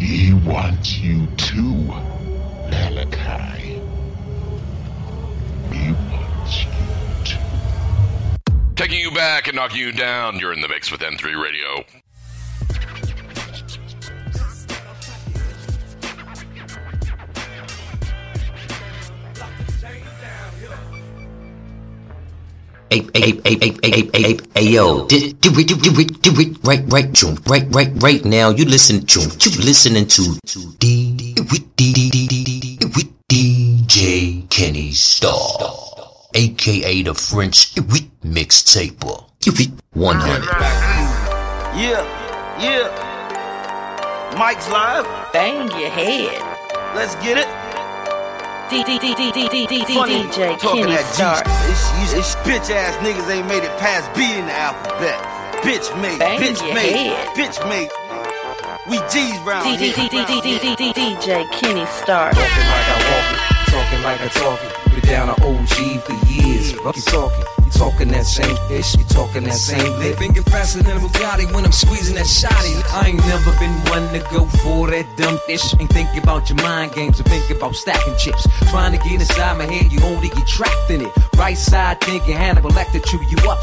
He wants you too, Malachi. He wants you too. Taking you back and knocking you down. You're in the mix with N3 Radio. Hey, hey, hey, hey, hey, hey, hey, hey, yo, do, do it, do it, do it, right, right, June, right, right, right now. You listen, June, you listening to, to D, D, D, D, D, D, D, with DJ Kenni Starr, aka the French with mixtaper, uh, with 100. Yeah, yeah. Mike's live. Bang your head. Let's get it. Funny DJ talking that. G. Bitch ass niggas ain't made it past B in the alphabet. Bitch made, bitch made, bitch made. We G's round here. DJ Kenni Starr. Talking like I walk it, talking like I talk it. Been down an OG for years. Fuck you talking. You talking that same ish, you talking that same lip. Finger faster than a Bugatti when I'm squeezing that shotty. I ain't never been one to go for that dumb ish. Ain't think about your mind games or think about stacking chips. Trying to get inside my head, you only get trapped in it. Right side thinking Hannibal Lecter chew you up.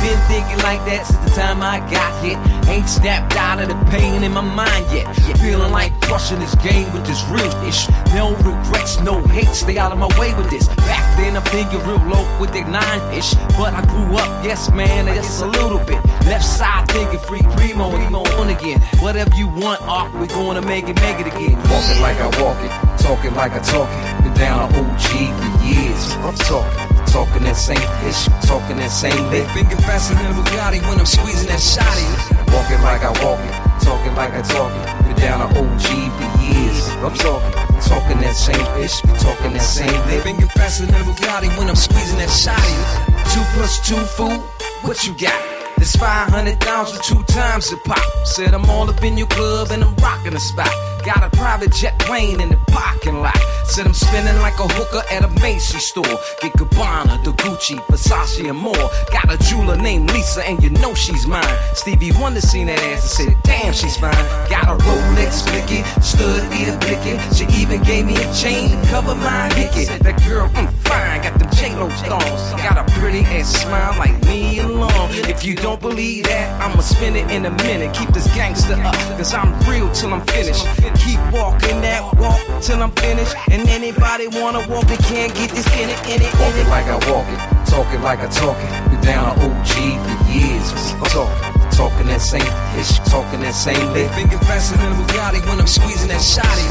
Been thinking like that since the time I got hit. Ain't snapped out of the pain in my mind yet. Feeling like crushing this game with this real ish. No regrets, no hate, stay out of my way with this. Back then I'm thinking real low with that nine ish. But I grew up, yes man, just a little bit. Left side thinking free primo, primo on again. Whatever you want, Ark, we gonna make it, make it again. Walking like I walk it, talking like I talk it. Been down an OG for years. I'm talking, talking that same ish, talking that same lit. Finger faster than a Bugatti when I'm squeezing that shotty. Walking like I walk it, talking like I talk it. Been down an OG for years. I'm talking, talking that same ish, talking that same lit. Finger faster than a Bugatti when I'm squeezing that shotty. Two plus two, fool, what you got? It's 500,000 two times the pop. Said I'm all up in your club and I'm rocking the spot. Got a private jet plane in the parking lot. Said I'm spinning like a hooker at a Macy's store. Get Gabbana, the Gucci, Versace, and more. Got a jeweler named Lisa, and you know she's mine. Stevie Wonder seen that ass and said, Damn, she's fine. Got a Rolex flicky, stood ear blicky. She even gave me a chain to cover my hickey. That girl, mm, fine, got them J-Lo thongs. Got a pretty ass smile like me alone. If you don't believe that, I'ma spin it in a minute. Keep this gangster up, cause I'm real till I'm finished. Keep walking that walk till I'm finished. And anybody wanna walk, they can't get this in it, in it, in it. Walking like I walk it, talking like I talk it. Been down OG for years. I'm talking, talking that same ish, talking that same lit. Finger faster than Bugatti when I'm squeezing that shotty.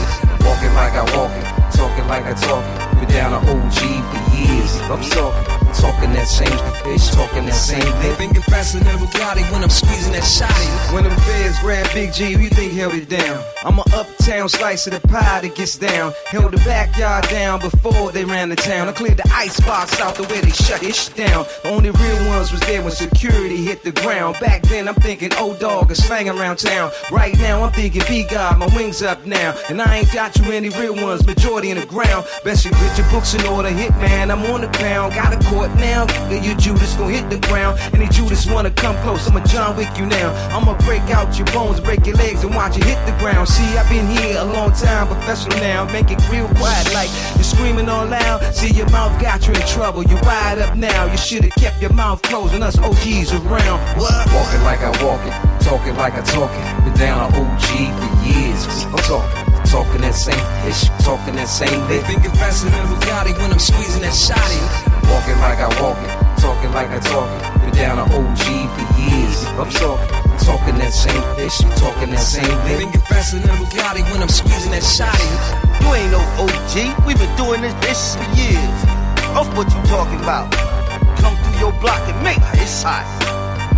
Walking like I walk it, talking like I talk it. Been down an OG for years. I'm talking, talking that same ish, talking that same lit. Finger faster than Bugatti when I'm squeezing that shotty. When them feds grab Big G, who you think held it down? I'm a uptown slice of the pie that gets down. Held the backyard down before they ran the town. I cleared the icebox out the way they shut ish down. The only real ones was there when security hit the ground. Back then I'm thinking old dog and slang around town. Right now I'm thinking B God, my wings up now. And I ain't got too many real ones, majority in the ground. Best you put your books in order, hit man. I'm on the ground, got a court now. Then you Judas gon' hit the ground. Any Judas wanna come close, I'ma John Wick you now. I'ma break out your bones, break your legs, and watch you hit the ground. See, I've been here a long time, professional now. Make it real quiet, like you're screaming all loud. See, your mouth got you in trouble. You ride up now. You should've kept your mouth closed when us OGs around. What? Walking like I walk it, talking like I talk it. Been down an OG for years. I'm talking, talking that same ish, talking that same lit. Finger faster than a Bugatti when I'm squeezing that shotty. Walking like I walk it, talking like I talk it. Been down an OG for years. I'm talking, talking that same ish, talking that same lit. Finger faster than a Bugatti when I'm squeezing that shotty. You ain't no OG. We've been doing this bitch for years. Off what you talking about? Come through your block and make it's hot.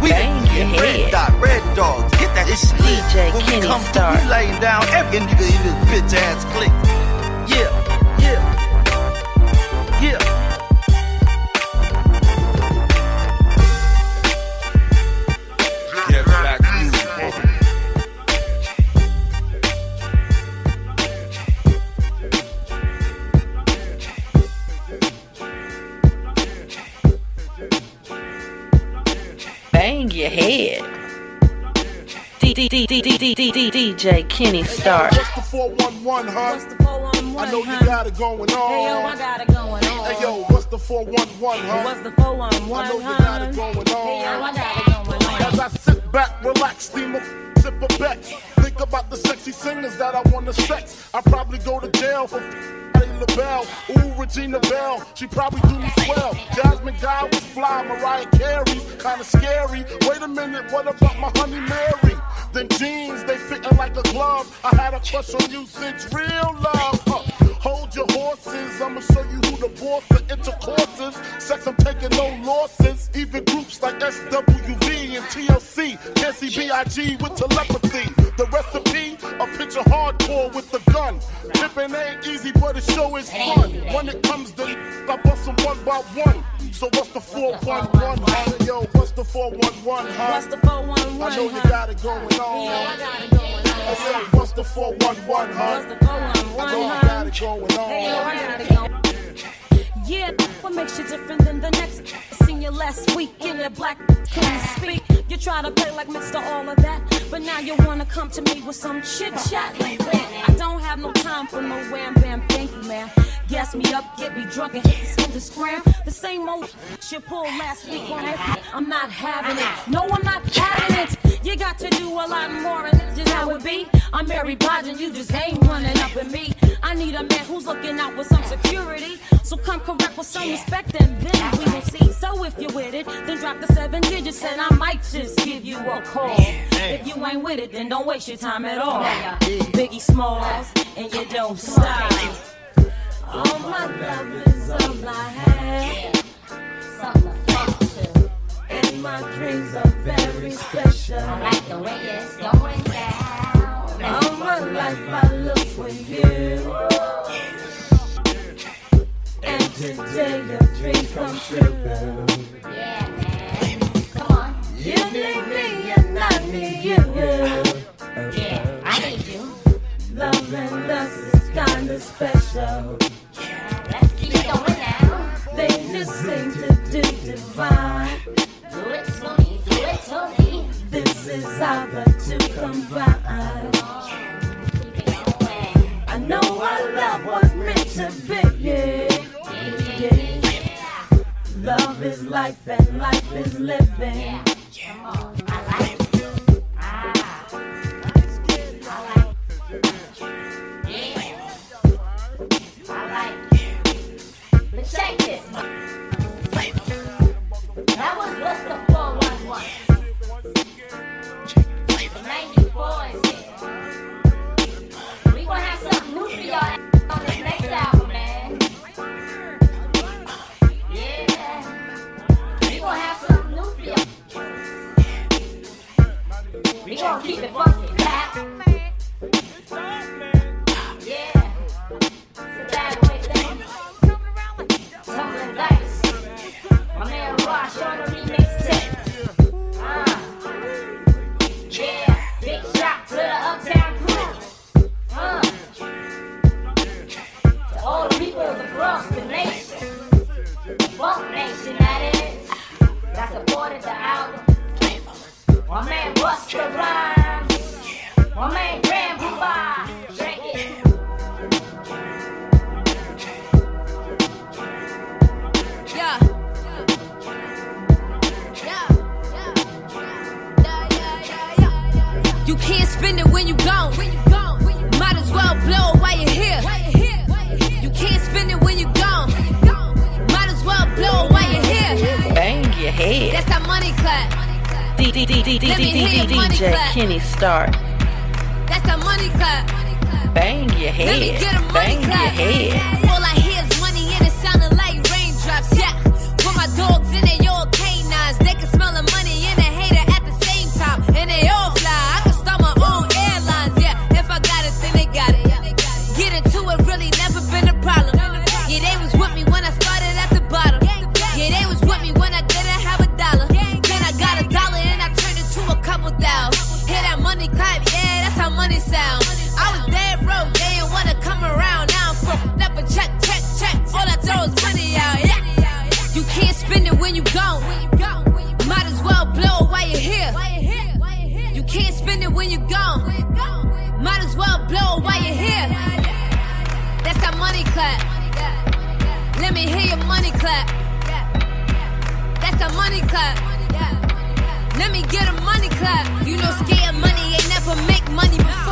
We Bang your getting red head. dot, red dogs. Get that it's lit. DJ when Kenni we come Starr. through, we laying down every nigga in this bitch ass yeah, yeah. ahead. DJ Kenni Starr. What's the 411, huh? What's the 411, I know you got it going on. Hey, yo, I got it going on. Hey, yo, what's the 411, huh? What's the 411, I know you got it going on. Hey, yo, I got it going on. As I sit back, relax, steam up, sip a bet. Think about the sexy singers that I want to sex. I probably go to jail for... Patti LaBelle. Ooh, Regina Belle, she probably do me swell. Jasmine Guy was fly, Mariah Carey's kinda scary. Wait a minute, what about my honey Mary? Them jeans, they fitting like a glove. I had a crush on you since real love. Uh, hold your horses, I'ma show you who the boss of intercourses. Sex, I'm taking no losses. Even groups like SWV and TLC can't B.I.G. with telepathy. The recipe, a picture hardcore with the gun. Pippin' ain't easy, but the show is fun. When it comes to I bust them one by one. So what's the 411, huh? Yo, what's the 411, huh? What's the 411? I know you got it going Hey yo, I got it going on. I said, what's the 411, huh? What's the 411? I know huh? got it going Hey yo, I on. got it going yeah, what makes you different than the next? You last week in that black can't speak. You try to play like Mr. All of that, but now you wanna come to me with some chit chat. I don't have no time for no wham bam, thank you, man. Gas me up, get me drunk, and hit this Instagram. The same old you pulled last week on it. I'm not having it. No, I'm not having it. You got to do a lot more, and that's just how it be. I'm Mary Bodge, you just ain't running up at me. I need a man who's looking out with some security. So come correct with some respect, and then we will see. So if you're with it, then drop the seven digits, and I might just give you a call. If you ain't with it, then don't waste your time at all. Biggie Smalls, and you don't stop. All my love is all I have. And my dreams are very special. I like the way it's going down. All my life I look for you. Come. Yeah man You need me and I need you. Yeah, I need you. Love and is kinda special. Let's keep going now. They just seem to do divine. Do it to me, do it to me. This is how the two combine. I know our love was meant to be, yeah. Love is life and life is living. Yeah. yeah. I like DJ. Kenni Starr. That's that money clap. Bang your Let me head. get a money Bang your head. All I hear is money and it sounding like raindrops. Yeah, with my dogs and they me hear your money clap. That's that money clap. Let me get a money clap. You know, scared money ain't never make money before.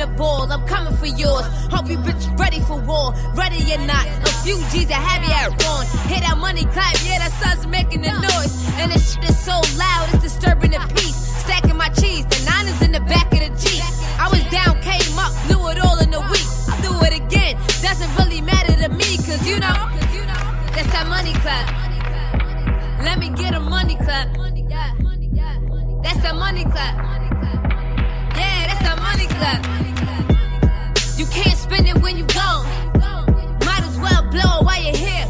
The ball, I'm coming for yours. Hope you bitch ready for war, ready or not. A few G's that have you out on. Hear that money clap, yeah, that sun's making the noise. And this shit is so loud, it's disturbing the peace. Stacking my cheese, the nine is in the back of the Jeep. I was down, came up, blew it all in a week. I do it again, doesn't really matter to me, cause you know, that's that money clap. Let me get a money clap. That's the money clap. That's the money clap. You can't spend it when you gone. Might as well blow it while you're here.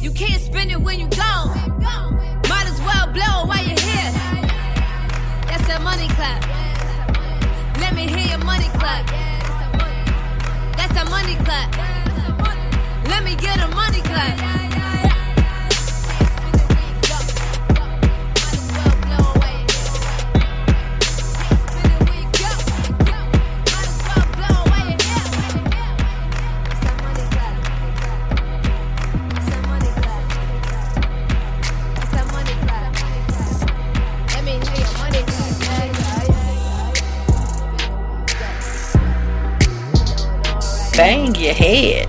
You can't spend it when you gone. Might as well blow it while you're here. That's the money clap. Let me hear your money clap. That's the money clap. Let me get a money clap. your head.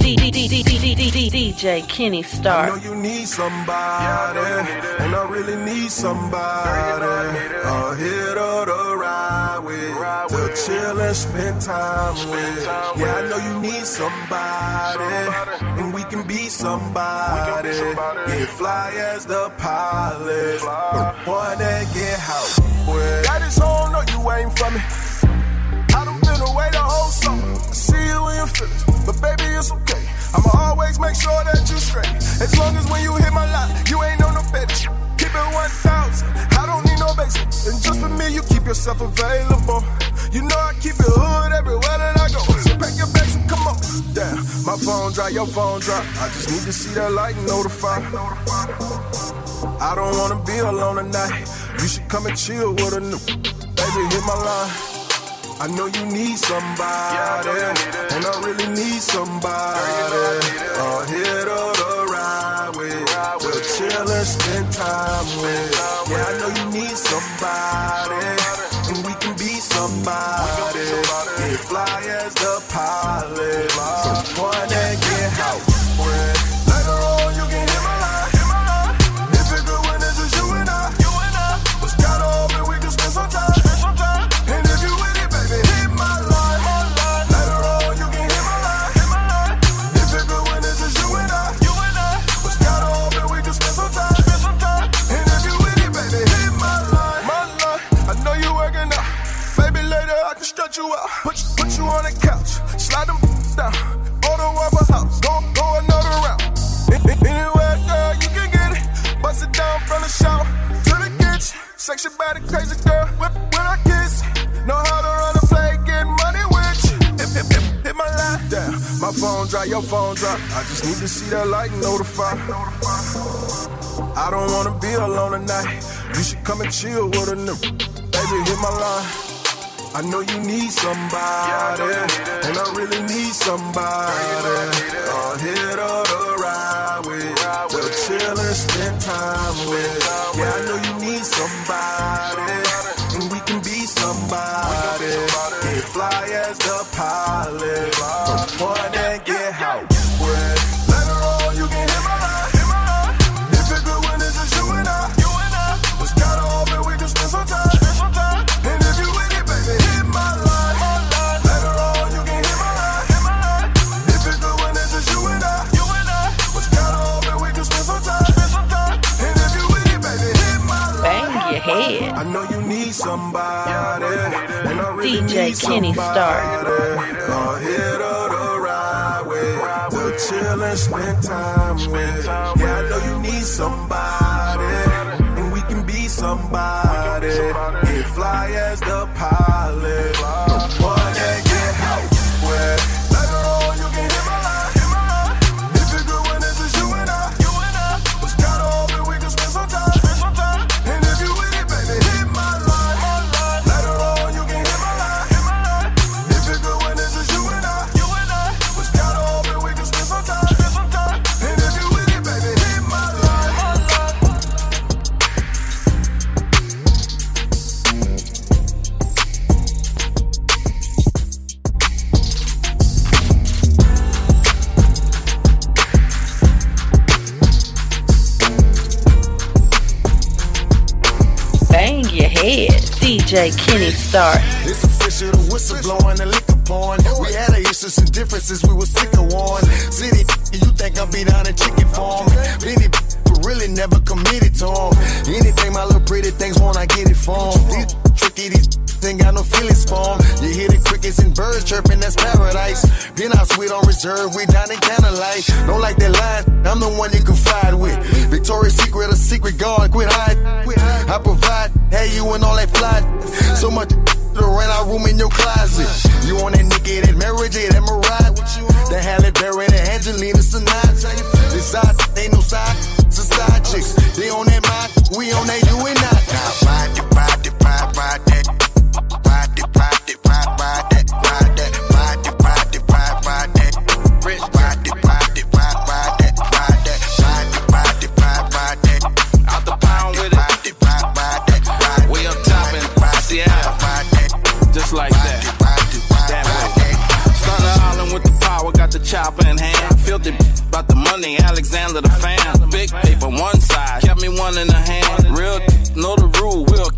DJ Kenni Starr. I know you need somebody, and I really need somebody. A to ride with, to chill and spend time with. Yeah, I know you need somebody, and we can be somebody. Get fly as the pilot, that get out no, you ain't from. But baby, it's okay. I'ma always make sure that you straight. As long as when you hit my line, you ain't on no baby. Keep it 1,000. I don't need no basic. And just for me, you keep yourself available. You know I keep it hood everywhere that I go. So pack your bags and come on. Damn, my phone dry, your phone dry. I just need to see that light and notify. I don't wanna be alone tonight. You should come and chill with a new. Baby, hit my line. I know you need somebody, yeah, I and I really need somebody. Chill with a new. Baby, hit my line. I know you need somebody, and I really need somebody. your head. I know you need somebody. Really DJ need Kenni Starr. Oh, hit the. To chill and spend time with. Yeah, I know you need somebody somebody. It fly as the pilot. DJ Kenni Starr. It's official, the whistle blowing, the liquor pouring. We had our issues and differences, we were sick of one. City, you think I'll be down in chicken farm? Many really never committed to them. Anything my little pretty things want, I get it from. These tricky, these ain't got no feelings for them. You hear the crickets and birds chirping, that's paradise. Then I sweet on reserve, we down in candlelight. Don't like that line, I'm the one you can fight with. Victoria's Secret, a secret guard, quit hide. I provide Hey, you and all that fly. So much to rent out room in your closet. You on that nigga, that marriage, that Mariah. That Halle Berry, that Angelina Sinatra. This side ain't no side, it's side chicks. They on that mind, we on that you and I. Now ride the, ride the, ride, ride that, ride the, ride.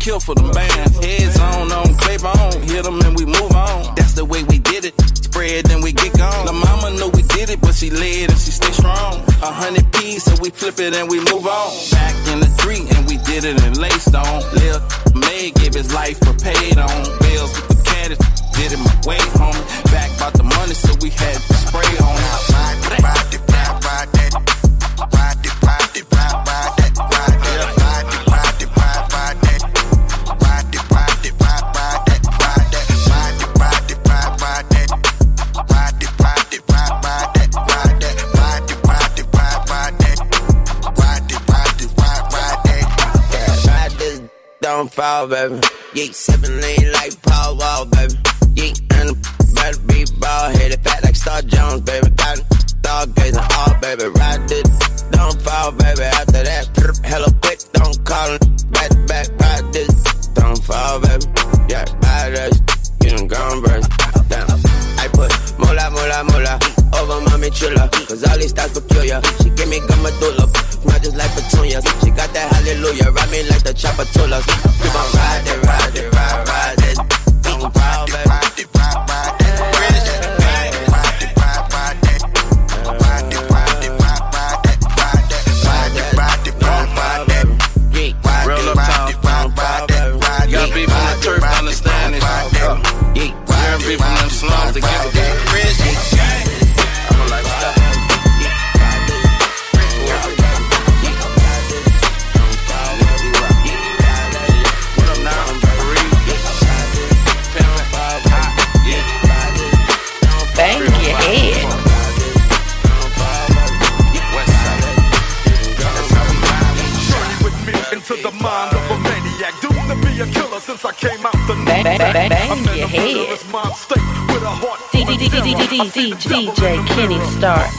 kill for them bands. Heads on, on Claybone, hit them and we move on. That's the way we did it. Spread and we get gone. The mama know we did it, but she led and she stay strong. A hundred P's, so we flip it and we move on. Back in the street and we did it in laced. Lil' May gave his life for paid on. Bills with the caddies, did it my way homie. ball, baby. Yeah, seven eight like Paul Wall, baby. Yeah, and better be ball hit it fat like Star Jones, baby. Got stargazer all, baby. Ride it, don't fall, baby. I DJ Kenni Starr.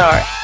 Kenni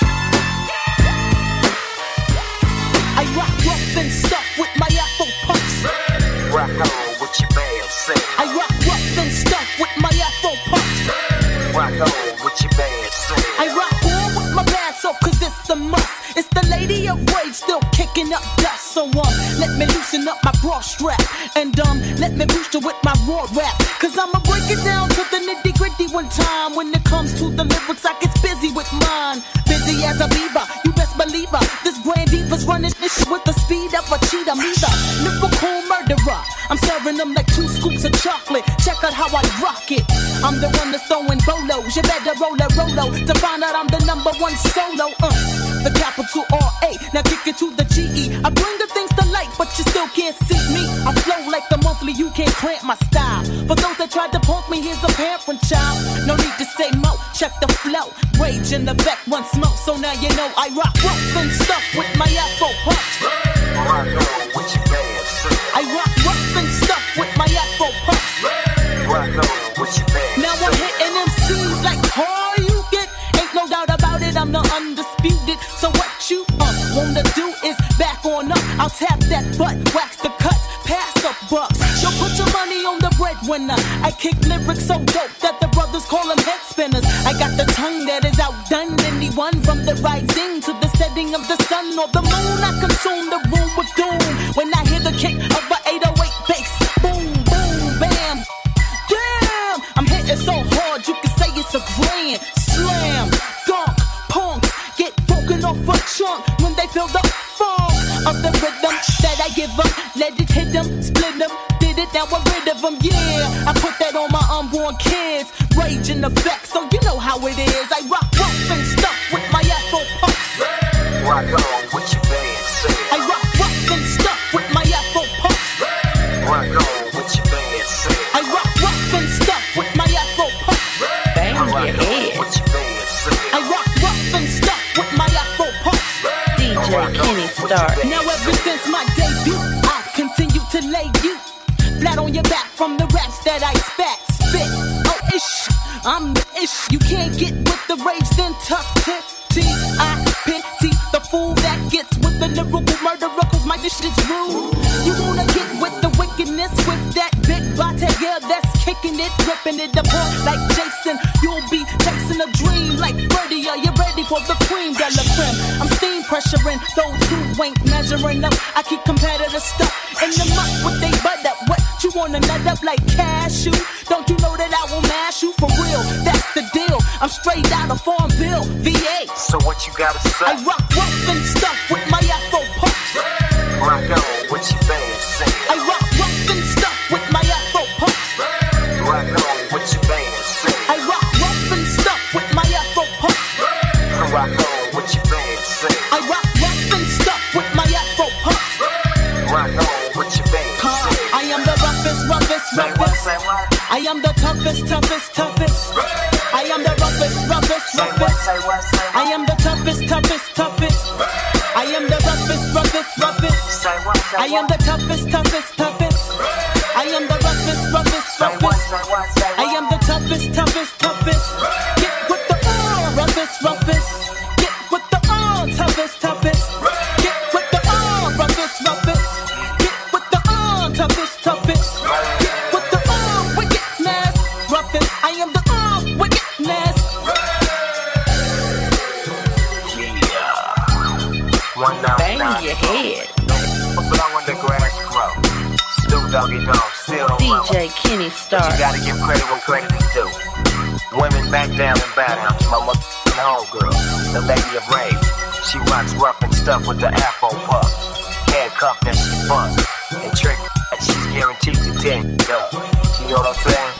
more. So now you know I rock rough and stuff with my Afro puffs. I rock rough and stuff with my Afro puffs. Now I'm hitting MCs like all you get. Ain't no doubt about it, I'm the undisputed. So what you wanna do is back on up. I'll tap that butt, wax the cuts, pass the bucks. Yo, put your money on the breadwinner. I kick lyrics so dope that the brothers call them head spinners. I got the tongue that sun or the moon. I consume the room with doom when I hear the kick of a 808 bass. Boom, boom, bam. Damn, I'm hitting so hard you can say it's a grand slam. Dunk, punks get broken off a chunk when they feel the funk of the rhythm that I give them. Let it hit them, split them, did it, now I'm rid of them. Yeah, I put that on my unborn kids. Rage in effect, so you know how it is. I rock rough and stuff with my Afro puffs. Rock on Starr. Now ever since my debut, I've continued to lay you flat on your back from the raps that I spat, spit. Oh ish, I'm the ish. You can't get with the rage, then tough tip. T I pity the fool that gets with the lyrical murderer, cause my dish is rude. You wanna get with the wickedness with that big body girl that's kicking it, ripping it apart like Jason. You'll be chasing a dream like Freddy. Are you ready for the cream de la creme? I'm pressuring those who ain't measuring up. I keep competitive stuff in the muck with they butt up. What you wanna nut up like cashew? Don't you know that I will mash you for real? That's the deal. I'm straight out of Farmville, VA. So what you gotta say? I rock rough and stuff with my Afro puffs. Rock on with your band, toughest, toughest, toughest. I am the roughest, roughest, roughest. I am the toughest, toughest, toughest. I am the roughest, roughest, roughest. I am the toughest, toughest, toughest. I am the roughest, roughest, roughest. I am the toughest, toughest, toughest. Doggy Dogg still don't. DJ Kenni Starr. You gotta give credit when credit is due. Women back down and down to my motherfucking homegirl, the lady of rage. She rocks rough and stuff with the afro puff. Handcuffed and she fuck. And trick that she's guaranteed to take. up. You know what I'm saying?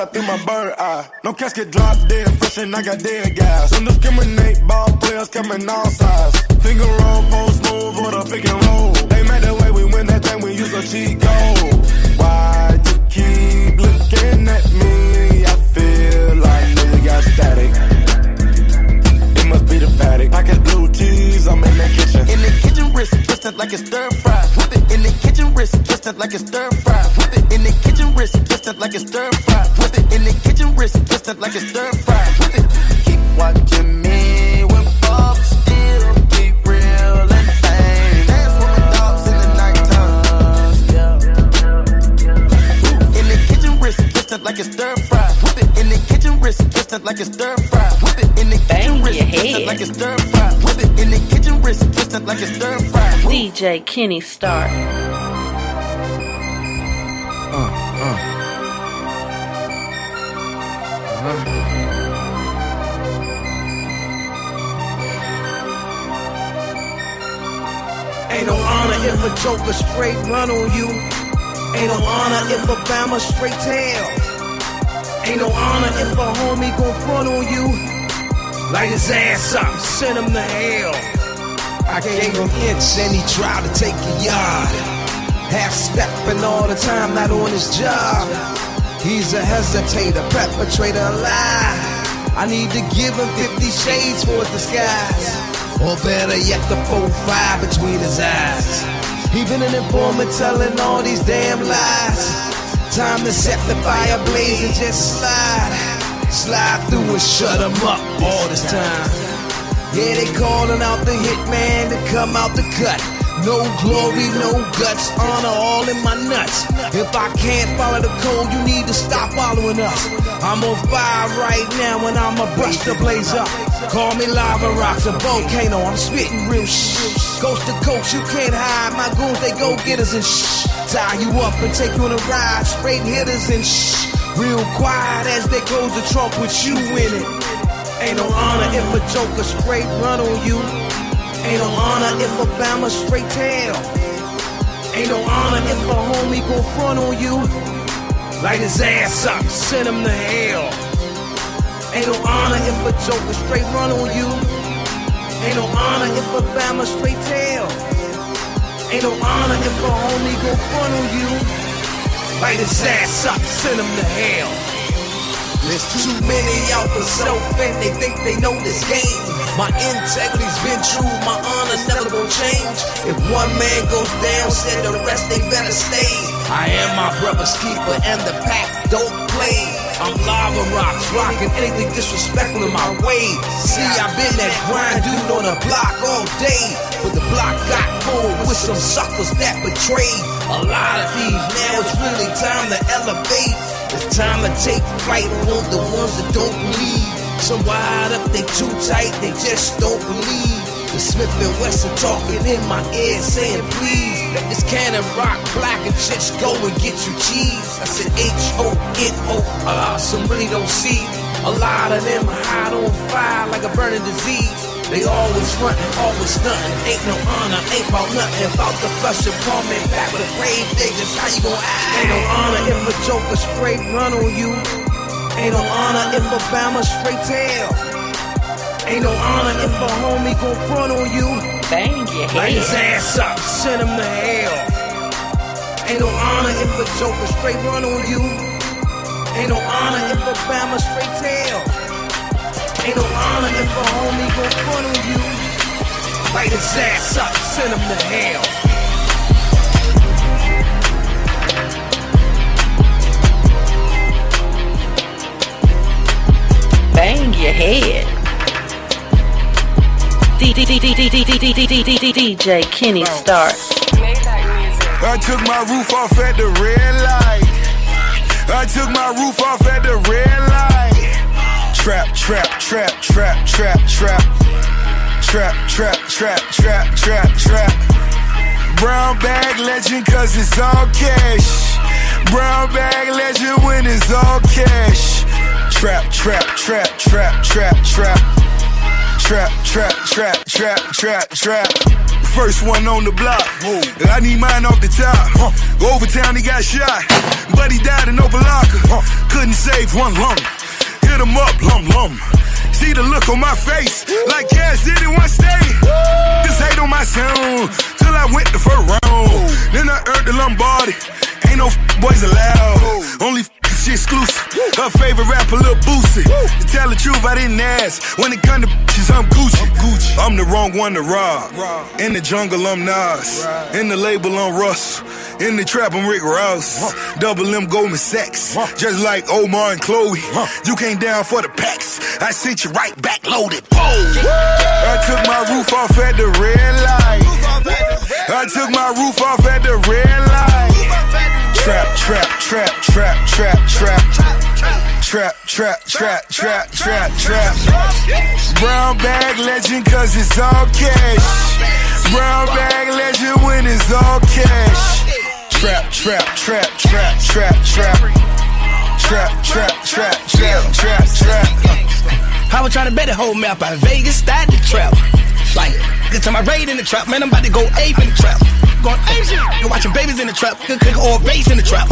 Out through my bird eye. No casket drop dead, fresh and I got dead guys. Don't discriminate, ball players coming all sides. Finger roll, post move, or the pick and roll. They mad the way we win that thing, we use a cheat code. Why you keep looking at me? I feel like nigga got static. Must be the paddock. Packet blue cheese, I'm in the kitchen. In the kitchen, wrist twisted like it's stir fry. Whip it in the kitchen, wrist twisted like it's stir fry. Whip it in the kitchen, wrist twisted like it's stir fry. Whip it in the kitchen, wrist twisted like it's stir fry. Whip it. Keep watching me when Bob still be real and fame. Dance with my dogs in the nighttime. In the kitchen, wrist twisted like it's stir fry. Whip it in the kitchen, wrist twisted like it's stir fry. Head. like it's stir fry. Whip it in the kitchen, wrist twisted like it's stir fry. DJ Kenni Starr. Ain't uh, uh. no honor if a joker straight run on you. Ain't no honor if a Bama straight tail. Ain't no honor if a homie gon' front on you. Light his ass up, send him to hell. I gave him inch and he tried to take a yard. Half stepping all the time, not on his job. He's a hesitator, perpetrator, a lie. I need to give him 50 shades for his disguise. Or better yet, the 4-5 between his eyes. He been an informant telling all these damn lies. Time to set the fire blaze and just slide. Slide through and shut him up all this time. Yeah, they calling out the hitman to come out the cut. No glory, no guts, honor all in my nuts. If I can't follow the code, you need to stop following us. I'm on fire right now and I'ma brush the blaze up. Call me lava rocks, a volcano, I'm spitting real shh. Coast to coast, you can't hide. My goons, they go getters and shh. Tie you up and take you on a ride, straight hitters and shh. Real quiet as they close the trunk with you in it. Ain't no honor if a joker straight run on you. Ain't no honor if a Bama straight tail. Ain't no honor if a homie gon' front on you. Light his ass up, send him to hell. Ain't no honor if a joker straight run on you. Ain't no honor if a Bama straight tail. Ain't no honor if a homie gon' front on you. Light his ass up, send him to hell. There's too many out for self and they think they know this game. My integrity's been true, my honor never gon' change. If one man goes down, said the rest they better stay. I am my brother's keeper and the pack don't play. I'm lava rocks, rocking anything disrespectful in my way. See, I've been that grind dude on the block all day. But the block got full with some suckers that betrayed. A lot of these now it's really time to elevate. It's time to take flight on the ones that don't believe. Some wide up, they too tight, they just don't believe. The Smith and Wesson talking in my ear, saying please. This cannon rock black and just go and get you cheese. I said H O N O R, some really don't see. A lot of them hide on fire like a burning disease. They always frontin', always stuntin'. Ain't no honor, ain't about nothing. About to flush your plummet back with a grave diggers. How you gon' act? Ain't no honor if a joker straight run on you. Ain't no honor if a Bama straight tail. Ain't no honor if a homie gon' front on you. Bang your Light his ass up, send him to hell. Ain't no honor if a joker straight run on you. Ain't no honor if a Bama straight tail. Ain't no honor if a homie gon' front on you. Light his ass up, send him to hell. Bang your head. DJ Kenni Starr. I took my roof off at the red light. I took my roof off at the red light. Trap, trap, trap, trap, trap, trap. Trap, trap, trap, trap, trap, trap. Brown bag legend cause it's all cash. Brown bag legend when it's all cash. Trap, trap, trap, trap, trap, trap. Trap, trap, trap, trap, trap, trap. First one on the block. I need mine off the top. Overtown, he got shot. But he died in Opa-locka. Couldn't save one lump. Hit him up, lum lum. See the look on my face, like Cash did in one state. This hate on my sound, till I went the first round. Then I earned the Lombardi. Ain't no boys allowed. Only she exclusive. Her favorite rapper, Lil Boosie. To tell the truth, I didn't ask. When it come to bitches, I'm Gucci. Gucci. I'm the wrong one to rob. In the jungle, I'm Nas. In the label, I'm Russ. In the trap, I'm Rick Ross. Double M Goldman Sachs. Just like Omar and Chloe. You came down for the packs. I sent you right back loaded. Whoa. I took my roof off at the red light. I took my roof off at the red light. Trap, trap, trap, trap, trap, trap. Trap, trap, trap, trap, trap, trap. Trap, trap, trap. Brown bag legend cause it's all cash. Brown bag legend when it's all cash. Trap, trap, trap, trap, trap, trap. Trap, trap, trap, trap, trap, trap. I was trying to bet the whole map out Vegas, started the trap. Like, good time I raid in the trap, man, I'm about to go ape in the trap. Going ape shit. You watching babies in the trap, cook cook all bass in the trap.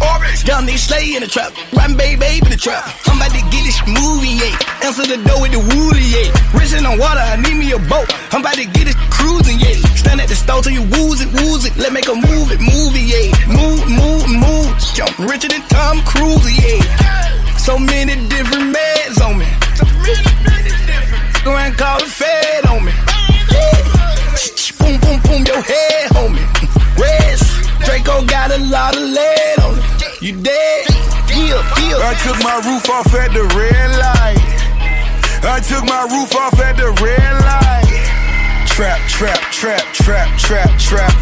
All. Young nigga slay in the trap, riding baby babe in the trap. I'm about to get this movie, yeah. Answer the door with the woolly, yeah. Racing on water, I need me a boat. I'm about to get it cruising, yeah. Stand at the stove till you wooze it, wooze it. Let make a move it, movie, yeah. Move, move, move. Jump richer than Tom Cruise, yeah. So many different meds on me. So many, many Go and call the Fed on me. Boom, boom, boom, your head, homie. Rest. Draco got a lot of lead on it. You dead? Deal, deal. I took my roof off at the red light. I took my roof off at the red light. Trap, trap, trap, trap, trap, trap.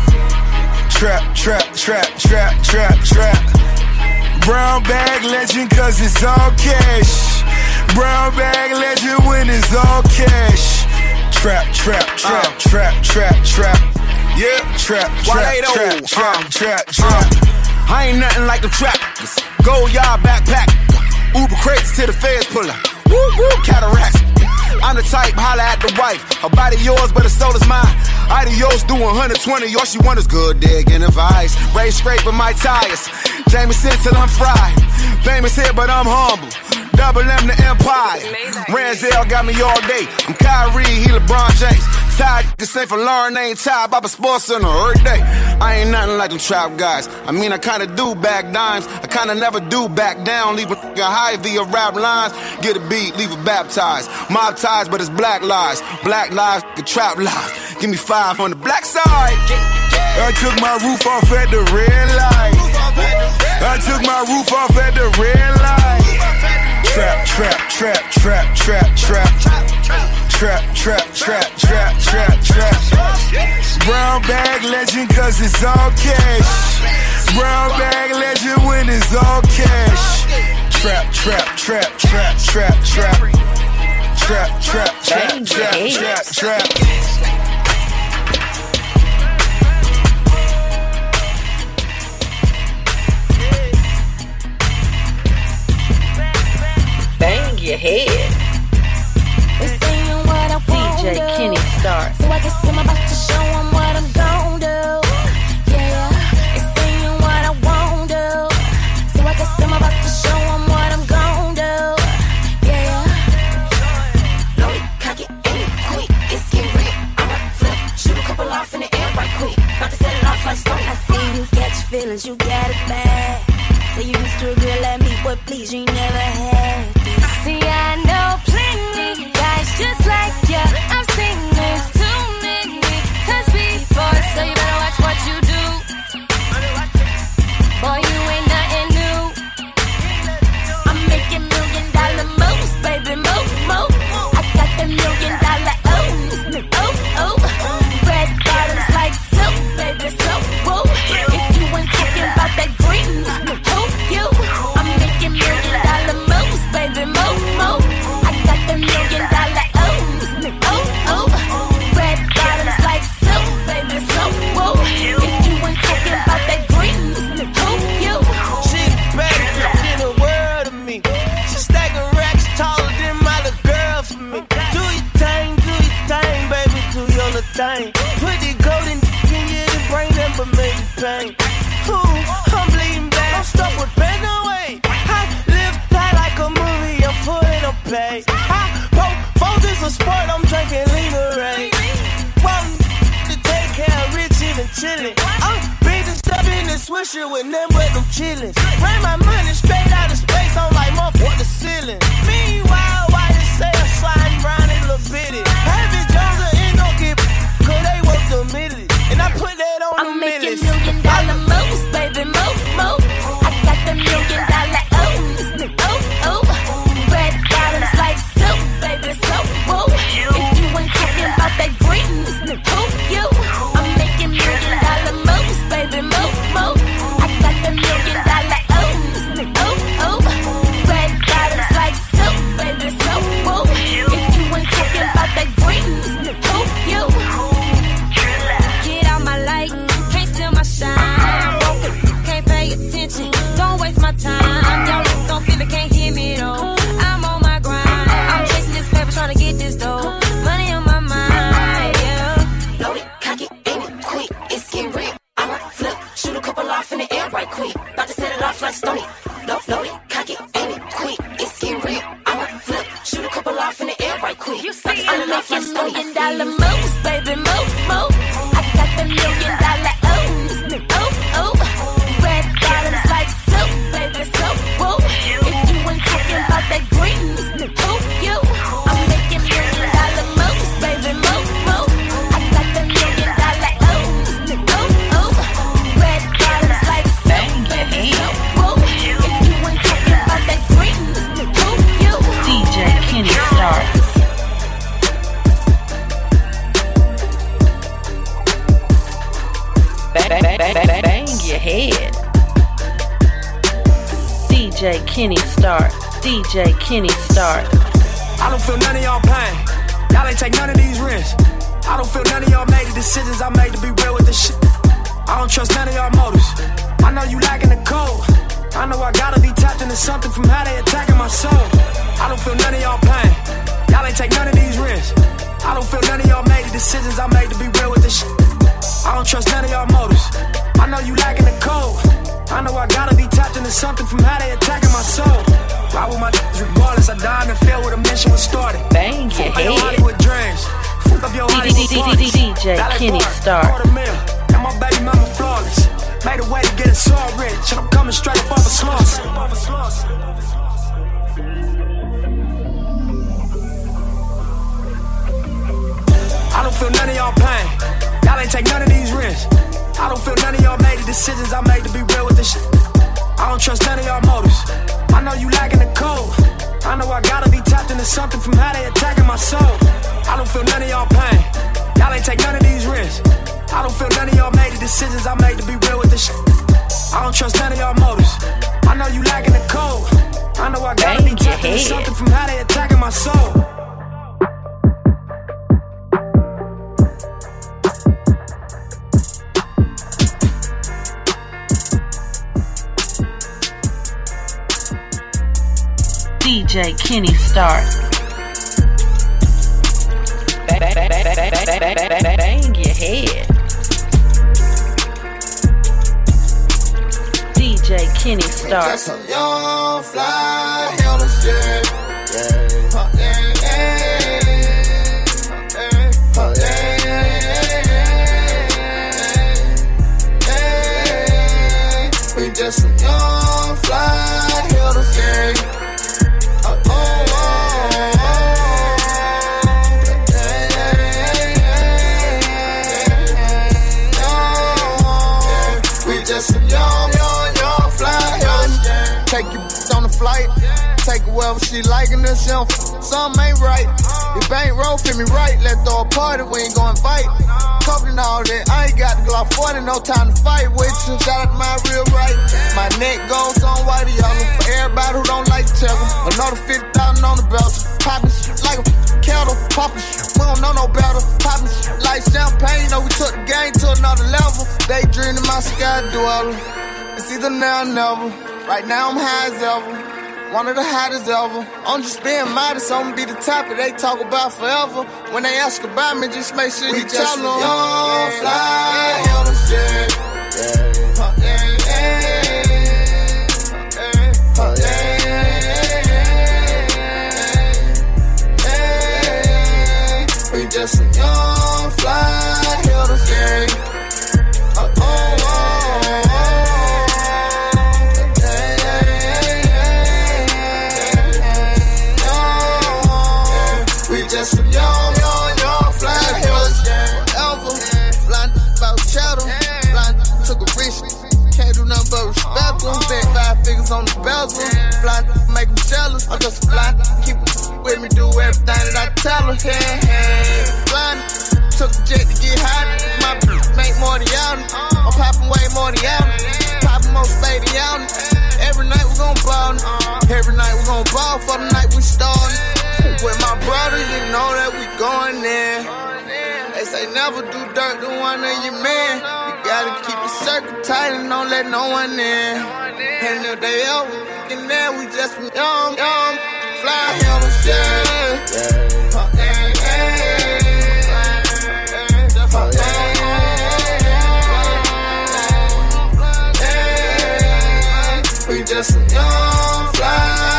Trap, trap, trap, trap, trap, trap. Brown bag legend cause it's all cash. Brown bag legend when it's all cash. Trap, trap, trap, uh. trap, trap, trap. Yeah, trap, trap, trap, trap, uh. trap, uh. trap. Uh. I ain't nothing like the trappers. Go yard backpack. Uber crates to the feds puller. Woo woo cataracts. I'm the type, holla at the wife. Her body yours, but her soul is mine. Adios, do 120. All she want is good digging advice. Ray scraping my tires. Jameson till I'm fried. Famous here, but I'm humble. Double M the Empire. Ranzel got me all day. I'm Kyrie, he LeBron James. Tied the same for Lauren, ain't tied by the sports center every day. I ain't nothing like them trap guys. I mean, I kinda do back dimes. I kinda never do back down. Leave a high via rap lines. Get a beat, leave it baptized. Mob ties, but it's black lives. Black lives, trap lives. Give me five on the black side. I took my roof off at the red light. I took my roof off at the red light. Trap, trap, trap, trap, trap, trap. Trap, trap, trap, trap, trap, trap. trap. Brown bag legend, cause it's all cash. Brown bag legend when it's all cash. Trap, trap, trap, trap, trap, trap. Trap, trap, trap, trap, trap, trap. your head. DJ Kenni Starr. So I guess I'm about to show what I'm gonna do. Yeah, it's saying what I won't do. So I guess I'm about to what I'm do. Yeah, it quick. It's real. I'ma flip, shoot a couple off in the air right to set it off like. I see you feelings, you got it bad. Say so you used to a girl like me, but please, you never had. See, I know plenty guys just like ya. I'm seeing this. Don't feel none of y'all pain. Y'all ain't take none of these risks. I don't feel none of y'all made the decisions I made to be real with this shit. I don't trust none of y'all motives. I know you lacking the code. I know I gotta be tapped into something from how they attacking my soul. I don't feel none of y'all pain. Y'all ain't take none of these risks. I don't feel none of y'all made the decisions I made to be real with this shit. I don't trust none of y'all motives. I know you lacking the code. I know I gotta be tapped into something from how they attacking my soul. DJ Kenni Starr. Bang, bang, bang, bang your head. DJ Kenni Starr. That's a young fly on the ship. Yeah. Uh, yeah, yeah. Uh, just a young she liking us. Young, something ain't right. If ain't roll, fit me right. Let's throw a party, we ain't going fight. Covering all that, I ain't got the Glock 40, no time to fight with you. Shout out to my real right. My neck goes on white or yellow. For everybody who don't like 'em. Another 50,000 on the belt. Poppin' like a kettle. Poppin' we don't know no better. Poppin' like champagne. Know we took the game to another level. Daydreaming my sky dweller. It's either now or never. Right now I'm high as ever. One of the hottest ever. I'm just being modest, I'ma be the topic they talk about forever. When they ask about me, just make sure We you tell them. young fly, hell of shit. Huh, yeah, yeah. Huh, yeah, yeah. We just a young fly, on the bezel. Flying make them jealous. I'm just flying. Keep with me, do everything that I tell her. Yeah, yeah. Flying. Took a jet to get hot. My make more than y'all. I'm popping way more than y'all. Popping more spade than y'all. Every night we gon' ball. Every night we gon' ball for the night we startin'. With my brothers, you know that we going there. They say never do dirt to one of your men. You gotta keep the circle tight and don't let no one in. And if they ever in there, we just young, young, fly of shit. Huh, yeah, yeah. Huh, yeah. We just young fly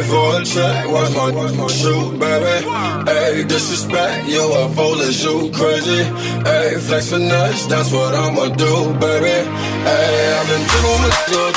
Hey, for a check, watch my, shoe, baby. Hey, disrespect, you a as you crazy. Hey, flex finesse, that's what I'ma do, baby. Hey, I've been doing this all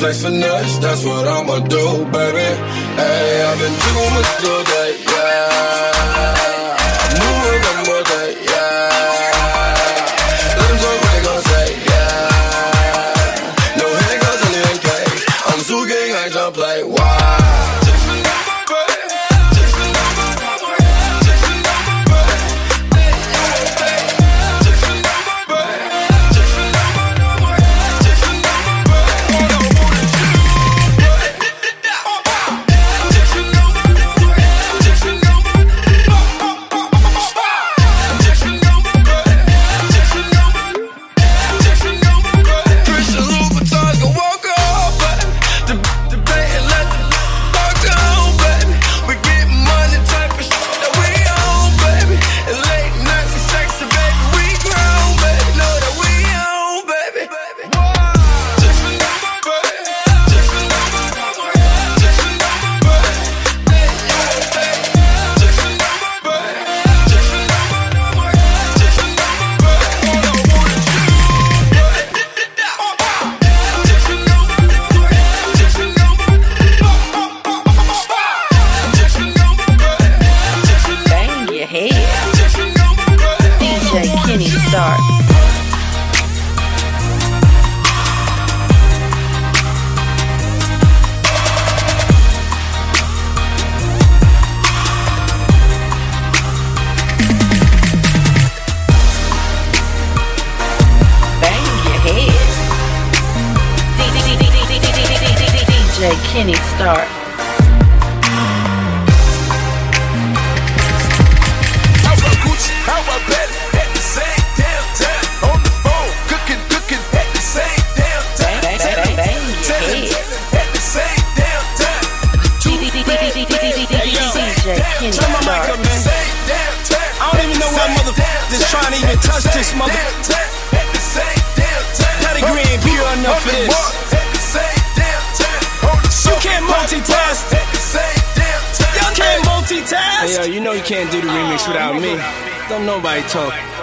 flex finesse, that's what I'ma do, baby. Hey, I've been doing this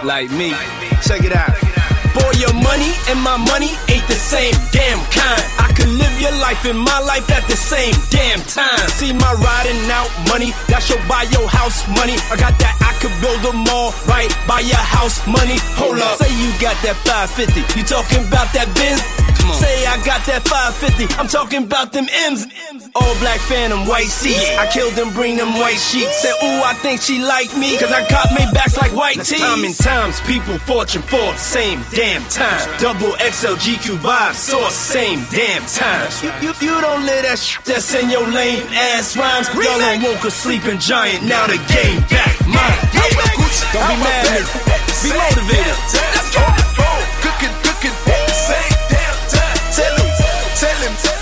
like me. Check it out. For your money and my money ain't the same damn kind. I could live your life and my life at the same damn time. See my riding out money, that's your buy your house money. I got that I could build a mall right by your house money. Hold up, say you got that 550. You talking about that Benz? Say I got that 550. I'm talking about them M's. All black phantom, white seats. I killed them, bring them white sheets. Said, ooh, I think she like me. Cause I cop me backs like white tees. Time and times, people fortune for same damn time. Double XL GQ vibe, source, same damn time. You, you, you don't live that shit that's in your lame ass rhymes. Y'all on woke a sleeping giant, now the game back mine. Don't be mad me. Be motivated. Let's go. Cooking, cooking same damn time. Tell him, tell him,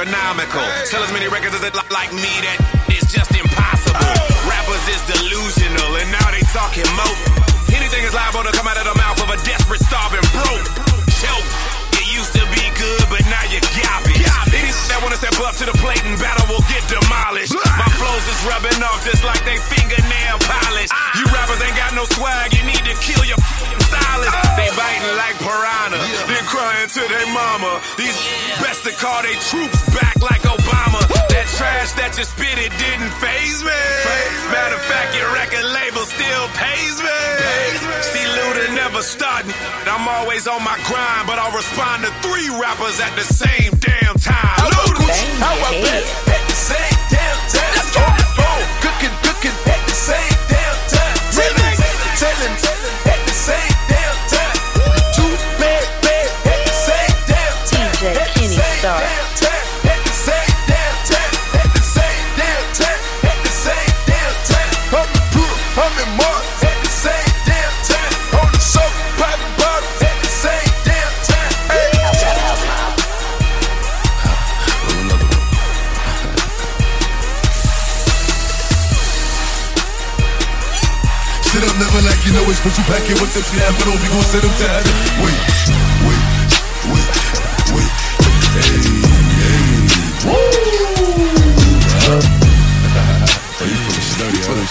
astronomical. Sell as many records as it li- like me, that is just impossible. Rappers is delusional, and now they talking mo. Anything is liable to come out of the mouth of a desperate, starving broke. Choke. You used to be good, but now you're garbage. Any that wanna step up to the plate and battle will get demolished. My flows is rubbing off just like they fingernail polish. You rappers ain't got no swag, to their mama. These best to call their troops back like Obama. That trash that you spit it didn't phase me. Matter of fact, your record label still pays me. See, Luda never starting. I'm always on my grind, but I'll respond to three rappers at the same damn time. Luda, How I bet at the same damn time. On the phone, cooking, cooking at the same damn time. Telling, telling, telling at Sit up, never like you know it's put you back in with them shit after all, we gon' set them down. Wait, wait, wait.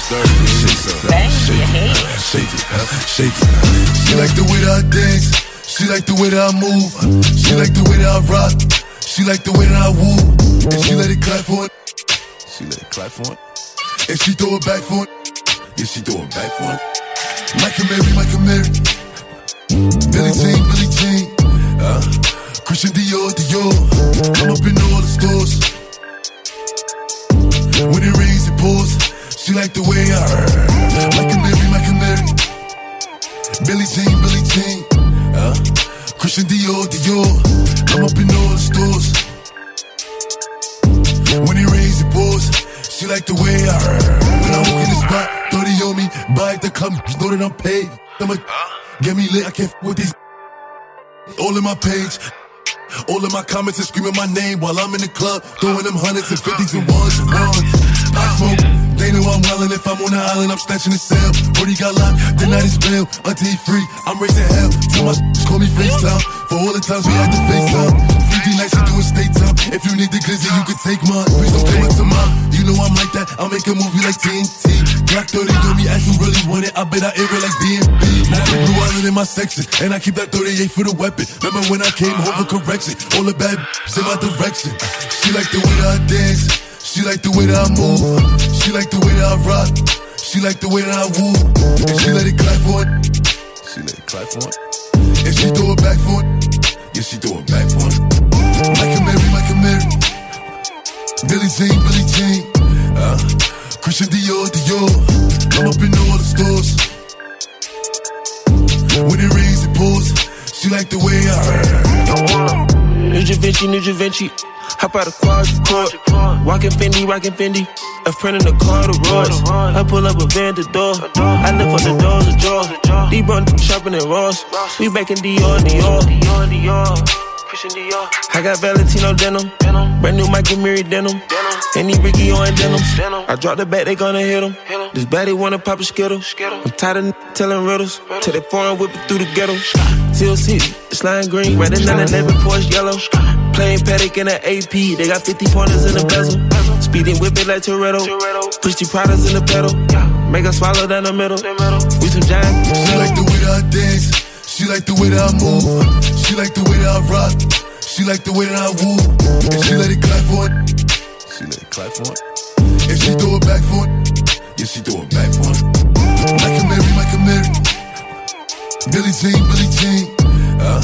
Sturdy. Shake it, shake it, shake it. She like the way that I dance. She like the way that I move. She like the way that I rock. She like the way that I woo. And she let it clap for it. She let it clap for it. And she throw it back for it. Yeah, she throw it back for it. Michael Mary, Michael Mary. Billie Jean, Billie Jean. Uh, Christian Dior, Dior. I'm up in all the stores. Like the way I Michael Mary, Michael Mary. Billie Jean, Billie Jean. Uh, Christian Dior, Dior. I'm up in all the stores. When it rains, it pours. She like the way I heard. When I walk in the spot, 30 on me. Buy to come, know that I'm paid. I'ma get me lit, I can't f- with these. All in my page. All of my comments are screaming my name while I'm in the club, throwing them hundreds and fifties and ones and ones. I smoke, they know I'm wildin'. If I'm on the island, I'm snatching the cell. Brody got locked, the night is bail. Until he free, I'm raising hell. Tell my call me FaceTime for all the times we had to FaceTime. 3D nights you doing state time. If you need the glizzy, you can take mine. Please don't play with the mom. You know I'm like that. I'll make a movie like TNT. Glock 30 on me, as you really want it. I bet I air it like DMB. Now the blue island in my section, and I keep that 38 for the weapon. Remember when I came home for correction? All the bad in my direction. She like the way I dance. She like the way that I move. She like the way that I rock. She like the way that I woo. And she let it clap for it. She let it clap for it. And she throw it back for it. Yeah, she throw it back for it. Michael Mary, Michael Mary. Billie Jean, Billie Jean. Uh, Christian Dior, Dior. I'm up in all the stores. When it rains, it pours. She like the way I New Da Vinci, New Da Vinci. Hop out of quadruple. Walking Fendi, rocking Fendi. A friend in the car, the Royce. I pull up a van to door. I lift up the doors, the jaw. Deep run shopping at Ross. We back in Dior, Dior. I got Valentino denim. Brand new Michael Murray denim. Any Ricky on denim. I drop the bat, they gonna hit him. This baddie wanna pop a skittle. I'm tired of n- telling riddles. Till they foreign whip it through the ghetto. Seal City, it's lime green. Riding down the navy Porsche yellow. Playing paddock in the AP. They got 50 pointers in the bezel. Speeding whip it like Toretto. Push the products in the pedal. Make her swallow down the middle. We some giants. She like the way that I dance. She like the way that I move. She like the way that I rock. She like the way that I woo. And she let it clap for it. She let it clap for it. And she throw it back for it. Yeah, she throw it back for it. Michael Mary, Michael Mary. Billie Jean, Billie Jean. Uh,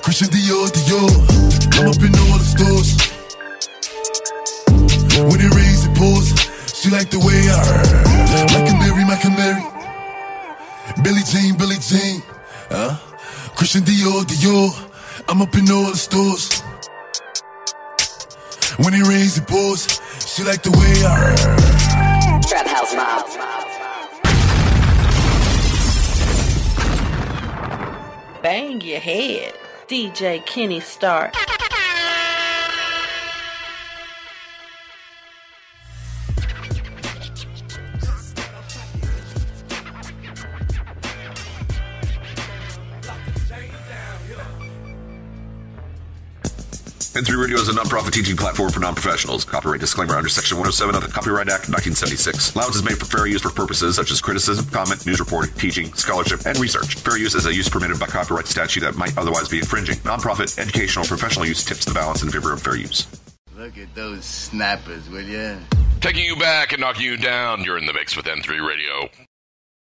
Christian Dior, Dior. I'm up in all the stores. When it rains, it pours. She like the way I Michael Mary, Michael Mary. Billie Jean, Billie Jean. Uh, Christian Dior, Dior. I'm up in all the stores. When it rains, it pours. She like the way I Trap House Mob. Bang your head. DJ Kenni Starr. N3 Radio is a non-profit teaching platform for non-professionals. Copyright disclaimer under Section 107 of the Copyright Act of 1976. Allowance is made for fair use for purposes such as criticism, comment, news reporting, teaching, scholarship, and research. Fair use is a use permitted by copyright statute that might otherwise be infringing. Non-profit, educational, professional use tips the balance in favor of fair use. Look at those snappers, will ya? Taking you back and knocking you down, you're in the mix with N3 Radio.